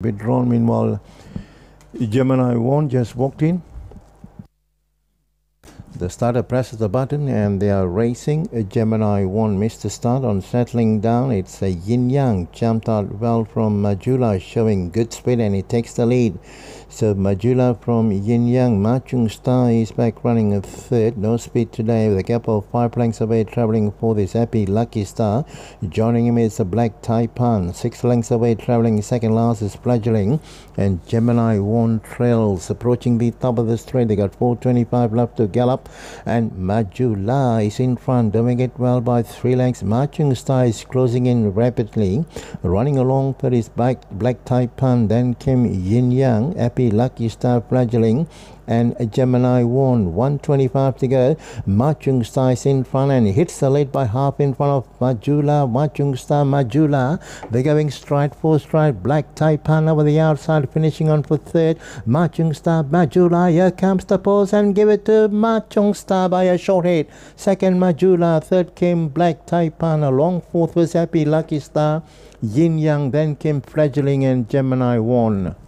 withdrawn. Meanwhile, Gemini 1 just walked in. The starter presses the button and they are racing. A Gemini 1 missed the start on settling down. It's a Yin Yang jumped out well from Majula showing good speed and he takes the lead. So Majula from Yin Yang, Machung Star is back running a third. No speed today with a gap of five lengths away travelling for this happy lucky star. Joining him is a Black Taipan. Six lengths away travelling second last is Fledgling. And Gemini 1 trails approaching the top of the straight. They got 425 left to gallop and Majula is in front doing it well by three lengths. Marching Star is closing in rapidly running along for his black, black Taipan then came Yin Yang Happy Lucky Star Fledgling and Gemini 1 125 to go. Machung Star is in front and hits the lead by half in front of Majula. Machung Star Majula. They're going stride for stride. Black Taipan over the outside finishing on for third. Machung Star Majula. Here comes the pose and give it to Machung Star by a short hit. Second Majula. Third came Black Taipan. Along fourth was Happy Lucky Star. Yin Yang then came Fledgling and Gemini 1.